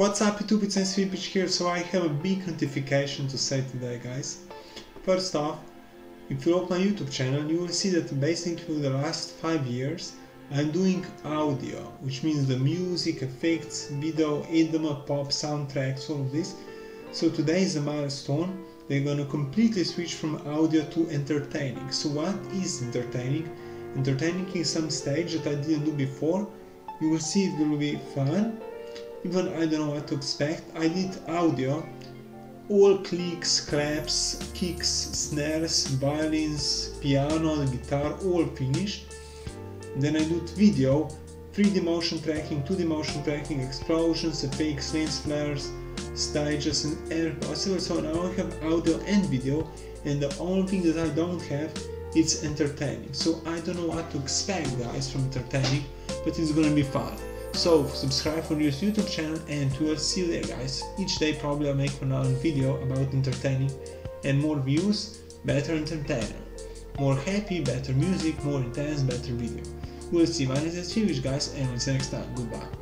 What's up YouTube, it's Filipič here, so I have a big notification to say today guys. First off, if you open my YouTube channel, you will see that basically for the last 5 years I'm doing audio, which means the music, effects, video, EDM, pop, soundtracks, all of this. So today is a milestone, they're gonna completely switch from audio to entertaining. So what is entertaining? Entertaining is some stage that I didn't do before. You will see it will be fun even I don't know what to expect. I did audio, all clicks, claps, kicks, snares, violins, piano, guitar, all finished. Then I did video, 3D motion tracking, 2D motion tracking, explosions, effects, lens flares, stages and air possible. So now I have audio and video and the only thing that I don't have is entertaining. So I don't know what to expect guys from entertaining, but it's gonna be fun. So subscribe for this YouTube channel and we'll see you there guys. Each day probably I'll make another video about entertaining and more views, better entertainer. More happy, better music, more intense, better video. We'll see. My name is Filipič guys and until next time. Goodbye.